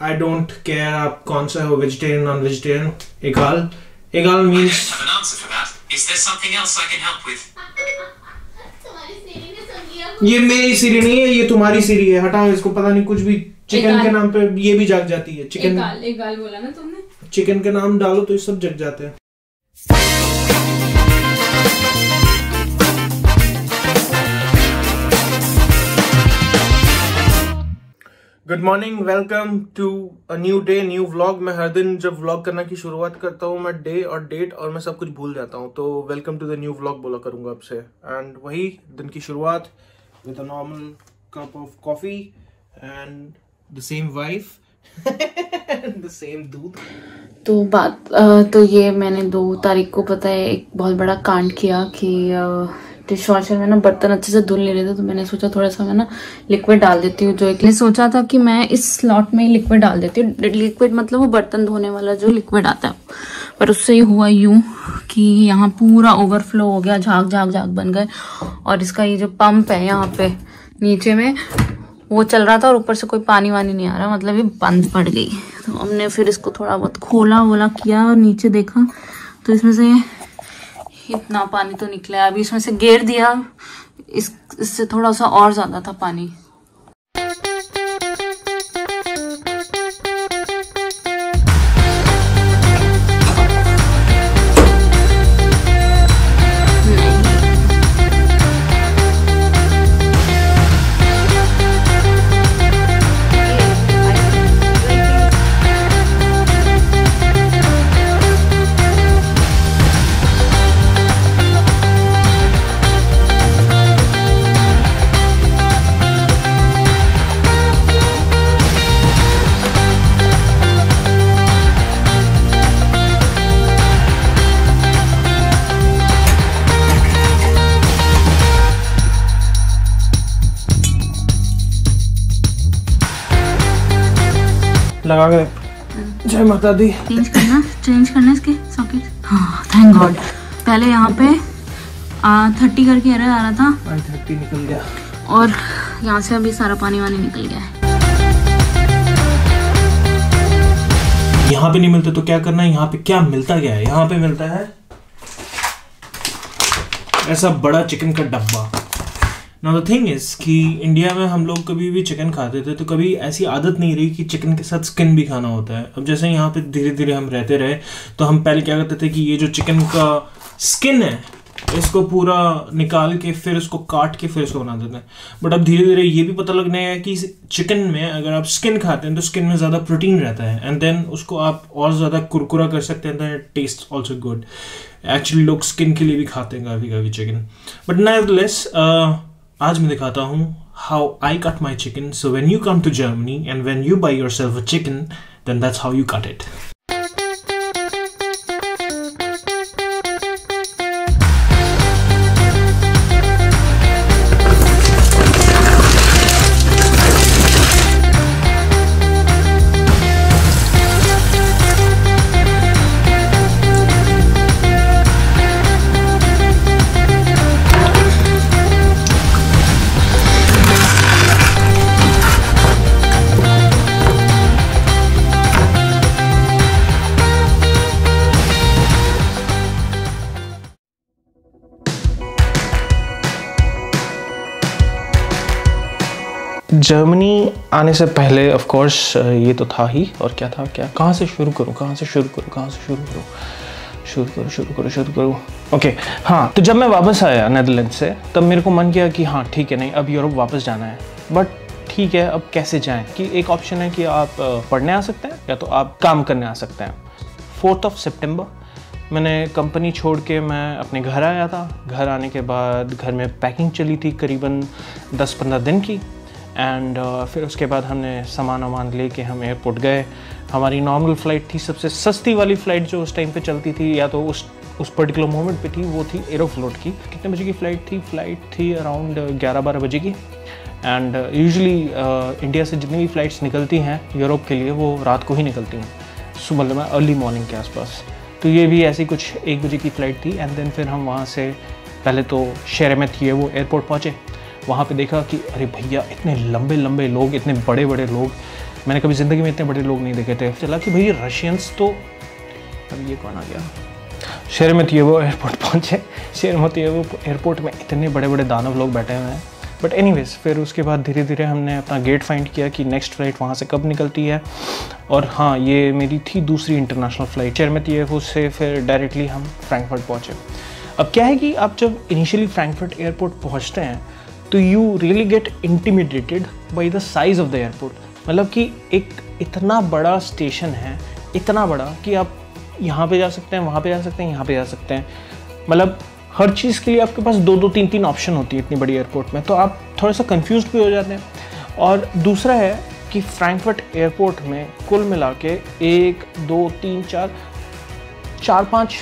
I don't care आप कौन सा हो वेजिटेरियन नॉन वेजिटेरियन एगाल एगाल I have an answer for that. Is there something else I can help with? ये मेरी सीरी नहीं है ये तुम्हारी सीरी है। हटाओ इसको पता नहीं कुछ भी चिकन के नाम पे ये भी जाग जाती है। एक चिकन गाल एक गाल बोला ना तुमने। चिकन के नाम डालो तो ये सब जग जाते हैं। Good morning welcome to a new day new vlog मैं हर दिन जब व्लॉग करना की शुरुआत करता हूँ, मैं डे और डेट और मैं सब कुछ भूल जाता हूँ। तो welcome to the new vlog बोला करूँगा आपसे एंड वही दिन की शुरुआत with a normal cup of coffee and the same wife the same दूध तो बात तो ये मैंने दो तारीख को पता है, एक बहुत बड़ा कांड किया कि डिश वॉशर में ना बर्तन अच्छे से धुल नहीं रहे थे तो मैंने सोचा थोड़ा सा मैं ना लिक्विड डाल देती हूँ जो एक सोचा था कि मैं इस स्लॉट में ही लिक्विड डाल देती हूँ। लिक्विड मतलब वो बर्तन धोने वाला जो लिक्विड आता है। पर उससे ही हुआ यूँ कि यहाँ पूरा ओवरफ्लो हो गया, झाग झाग झाग बन गए। और इसका ये जो पंप है यहाँ पे, नीचे में, वो चल रहा था और ऊपर से कोई पानी वानी नहीं आ रहा मतलब ये बंद पड़ गई। तो हमने फिर इसको थोड़ा बहुत खोला वोला किया और नीचे देखा। तो इसमें से इतना पानी तो निकला है। अभी इसमें से गेर दिया। इस, इससे थोड़ा सा और ज़्यादा था पानी। लगा के जय माता दी। चेंज करना? चेंज करना इसके सॉकेट हाँ थैंक गॉड पहले यहाँ पे थर्टी करके एरर आ रहा था। थर्टी निकल गया। और यहाँ से अभी सारा पानी वानी निकल गया है। यहाँ पे नहीं मिलते तो क्या करना है? यहाँ पे क्या मिलता क्या है? यहाँ पे मिलता है ऐसा बड़ा चिकन का डब्बा। नाउ द थिंग इज़ कि इंडिया में हम लोग कभी भी चिकन खाते थे तो कभी ऐसी आदत नहीं रही कि चिकन के साथ स्किन भी खाना होता है। अब जैसे यहाँ पे धीरे धीरे हम रहते रहे तो हम पहले क्या करते थे कि ये जो चिकन का स्किन है, इसको पूरा निकाल के फिर उसको काट के फिर उसको बना देते हैं बट अब धीरे धीरे ये भी पता लगने है कि चिकन में अगर आप स्किन खाते हैं तो स्किन में ज़्यादा प्रोटीन रहता है। एंड देन उसको आप और ज़्यादा कुरकुरा कर सकते हैं then taste also good actually लोग स्किन के लिए भी खाते हैं कभी कभी चिकन बट नेवरलेस आज मैं दिखाता हूँ how I cut my chicken so when you come to Germany and when you buy yourself a chicken then that's how you cut it Germany आने से पहले ऑफ़ कोर्स ये तो था ही। और क्या था? क्या? कहाँ से शुरू करूँ? कहाँ से शुरू करूँ? कहाँ से शुरू करूँ? शुरू करो शुरू करो शुरू करो। ओके हाँ तो जब मैं वापस आया नेदरलैंड से, तब मेरे को मन किया कि हाँ ठीक है, नहीं, अब यूरोप वापस जाना है। बट ठीक है, अब कैसे जाएँ? कि एक ऑप्शन है कि आप पढ़ने आ सकते हैं या तो आप काम करने आ सकते हैं। फोर्थ ऑफ़ सितंबर मैंने कंपनी छोड़ के मैं अपने घर आया था। घर आने के बाद घर में पैकिंग चली थी करीबन 10-15 दिन की। एंड फिर उसके बाद हमने सामान वामान ले के हम एयरपोर्ट गए। हमारी नॉर्मल फ़्लाइट थी, सबसे सस्ती वाली फ़्लाइट जो उस टाइम पे चलती थी, या तो उस उस पर्टिकुलर मोमेंट पे थी, वो थी एरोफ्लोट की। कितने बजे की फ़्लाइट थी? फ़्लाइट थी अराउंड ग्यारह बारह बजे की। एंड यूजली इंडिया से जितनी भी फ़्लाइट्स निकलती हैं यूरोप के लिए वो रात को ही निकलती हैं। सुबह मतलब अर्ली मॉर्निंग के आसपास। तो ये भी ऐसी कुछ एक बजे की फ़्लाइट थी। एंड देन फिर हम वहाँ से, पहले तो शहर में थी, वो एयरपोर्ट पहुँचे। वहाँ पे देखा कि, अरे भैया, इतने लंबे लंबे लोग, इतने बड़े बड़े लोग। मैंने कभी ज़िंदगी में इतने बड़े लोग नहीं देखे थे। चला कि भाई रशियंस तो अब ये कौन आ गया? शेरमतियेवो एयरपोर्ट पहुँचे। शेर पहुँचे शेरमतियेवो एयरपोर्ट में इतने बड़े बड़े दानव लोग बैठे हुए हैं। बट एनीवेज फिर उसके बाद धीरे धीरे हमने अपना गेट फाइंड किया कि नेक्स्ट फ़्लाइट वहाँ से कब निकलती है। और हाँ ये मेरी थी दूसरी इंटरनेशनल फ़्लाइट शेरमतियेवो से फिर डायरेक्टली हम फ्रैंकफर्ट पहुँचे। अब क्या है कि आप जब इनिशियली फ्रैंकफर्ट एयरपोर्ट पहुँचते हैं तो you really get intimidated by the size of the airport मतलब कि एक इतना बड़ा स्टेशन है, इतना बड़ा कि आप यहाँ पे जा सकते हैं, वहाँ पे जा सकते हैं, यहाँ पे जा सकते हैं। मतलब हर चीज़ के लिए आपके पास दो दो, तीन तीन ऑप्शन होती है इतनी बड़ी एयरपोर्ट में। तो आप थोड़ा सा कन्फ्यूज़ भी हो जाते हैं। और दूसरा है कि फ्रैंकफर्ट एयरपोर्ट में कुल मिला के एक, दो, तीन, चार चार, पाँच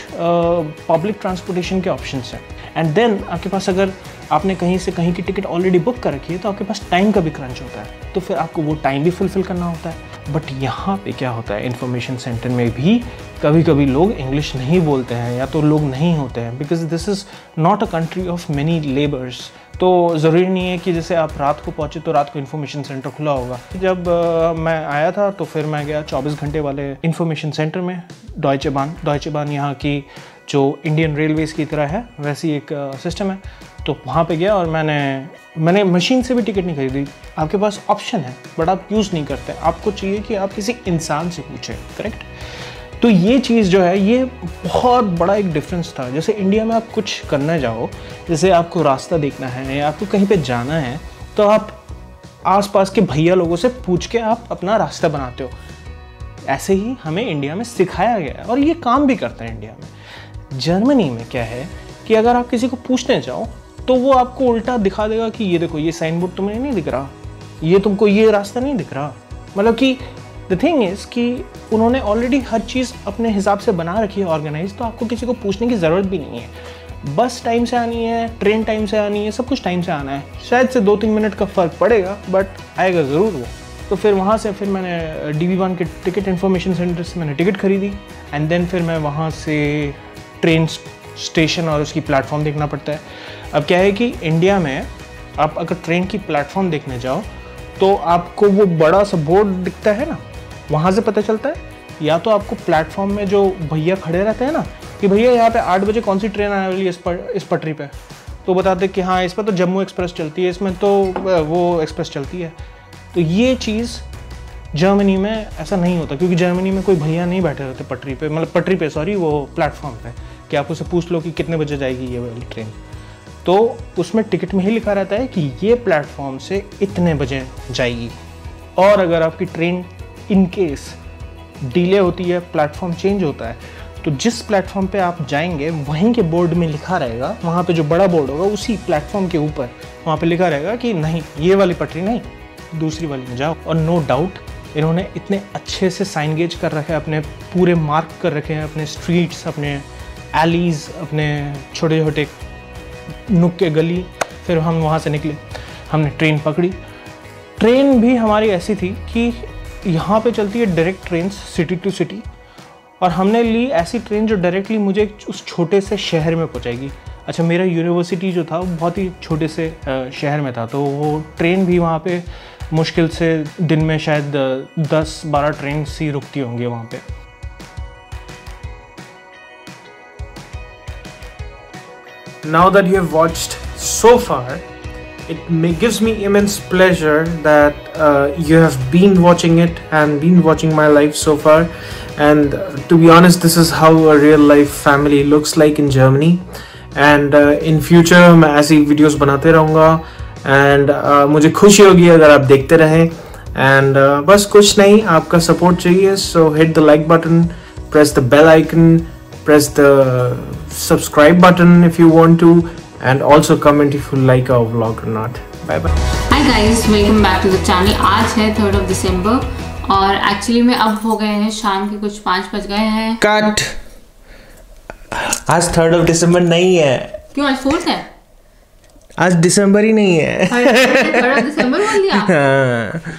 पब्लिक ट्रांसपोर्टेशन के ऑप्शन हैं। एंड देन आपके पास अगर आपने कहीं से कहीं की टिकट ऑलरेडी बुक कर रखी है तो आपके पास टाइम का भी क्रंच होता है। तो फिर आपको वो टाइम भी फुलफिल करना होता है। बट यहाँ पे क्या होता है इन्फॉर्मेशन सेंटर में भी कभी कभी लोग इंग्लिश नहीं बोलते हैं या तो लोग नहीं होते हैं because this is not a country of many labours तो ज़रूरी नहीं है कि जैसे आप रात को पहुँचे तो रात को इन्फॉर्मेशन सेंटर खुला होगा। जब uh, मैं आया था तो फिर मैं गया 24 घंटे वाले इन्फॉर्मेशन सेंटर में डॉयचे बान डॉयचे बान यहाँ की जो इंडियन रेलवेज़ की तरह है, वैसी एक सिस्टम है। तो वहाँ पे गया और मैंने मैंने मशीन से भी टिकट नहीं खरीदी। आपके पास ऑप्शन है बट आप यूज़ नहीं करते। आपको चाहिए कि आप किसी इंसान से पूछें करेक्ट तो ये चीज़ जो है, ये बहुत बड़ा एक डिफरेंस था। जैसे इंडिया में आप कुछ करना जाओ, जैसे आपको रास्ता देखना है, या आपको कहीं पे जाना है तो आप आसपास के भैया लोगों से पूछ के आप अपना रास्ता बनाते हो। ऐसे ही हमें इंडिया में सिखाया गया है और ये काम भी करता है इंडिया में। जर्मनी में क्या है कि अगर आप किसी को पूछने जाओ तो वो आपको उल्टा दिखा देगा कि ये देखो, ये साइन बोर्ड तुम्हें नहीं दिख रहा। ये तुमको ये रास्ता नहीं दिख रहा। मतलब कि द थिंग इज़ कि उन्होंने ऑलरेडी हर चीज़ अपने हिसाब से बना रखी है ऑर्गेनाइज तो आपको किसी को पूछने की ज़रूरत भी नहीं है। बस टाइम से आनी है ट्रेन टाइम से आनी है, सब कुछ टाइम से आना है। शायद से दो तीन मिनट का फ़र्क पड़ेगा बट आएगा ज़रूर वो। तो फिर वहाँ से फिर मैंने डी वी वन के टिकट इन्फॉर्मेशन सेंटर से मैंने टिकट खरीदी एंड देन फिर मैं वहाँ से ट्रेन स्टेशन और उसकी प्लेटफॉर्म देखना पड़ता है। अब क्या है कि इंडिया में आप अगर ट्रेन की प्लेटफॉर्म देखने जाओ तो आपको वो बड़ा सा बोर्ड दिखता है ना, वहाँ से पता चलता है। या तो आपको प्लेटफॉर्म में जो भैया खड़े रहते हैं ना, कि भैया यहाँ पे आठ बजे कौन सी ट्रेन आने वाली है इस पर, इस पटरी पे? तो बताते कि हाँ इस पर तो जम्मू एक्सप्रेस चलती है, इसमें तो वो एक्सप्रेस चलती है। तो ये चीज़ जर्मनी में ऐसा नहीं होता, क्योंकि जर्मनी में कोई भैया नहीं बैठे रहते पटरी पे मतलब पटरी पे सॉरी वो प्लेटफॉर्म पे, कि आप उसे पूछ लो कि कितने बजे जाएगी ये वाली ट्रेन तो उसमें टिकट में ही लिखा रहता है कि ये प्लेटफॉर्म से इतने बजे जाएगी। और अगर आपकी ट्रेन इन केस डिले होती है प्लेटफॉर्म चेंज होता है तो जिस प्लेटफॉर्म पे आप जाएँगे, वहीं के बोर्ड में लिखा रहेगा, वहाँ पे जो बड़ा बोर्ड होगा, उसी प्लेटफॉर्म के ऊपर, वहाँ पे लिखा रहेगा कि नहीं, ये वाली पटरी नहीं, दूसरी वाली में जाओ। और नो डाउट इन्होंने इतने अच्छे से साइनगेज कर रखे हैं, अपने पूरे मार्क कर रखे हैं, अपने स्ट्रीट्स, अपने एलीज अपने छोटे छोटे नुक के गली, फिर हम वहाँ से निकले। हमने ट्रेन पकड़ी। ट्रेन भी हमारी ऐसी थी कि यहाँ पे चलती है direct train city to city और हमने ली ऐसी ट्रेन जो डायरेक्टली मुझे उस छोटे से शहर में पहुँचाएगी। अच्छा मेरा यूनिवर्सिटी जो था वो बहुत ही छोटे से शहर में था तो वो ट्रेन भी वहाँ पे मुश्किल से दिन में शायद दस बारह ट्रेन ही रुकती होंगी वहाँ पे। Now that you have watched so far it may gives me immense pleasure that you have been watching it and been watching my life so far and to be honest this is how a real life family looks like in Germany and in future मैं ऐसी videos बनाते रहूँगा। And uh, मुझे खुशी होगी अगर आप देखते रहें। एंड uh, बस कुछ नहीं आपका सपोर्ट चाहिए। So hit the like button press the bell icon press the subscribe button if you want to and also comment if you like our vlog or not. Bye bye. Hi guys welcome back to the channel. आज है third of दिसंबर और actually में अब हो गए हैं। शाम के कुछ पाँच बज गए हैं। कट आज थर्ड ऑफ़ दिसंबर नहीं है। क्यों आज फोर्थ है? आज दिसंबर ही नहीं है। दिसंबर बोल दिया। हाँ।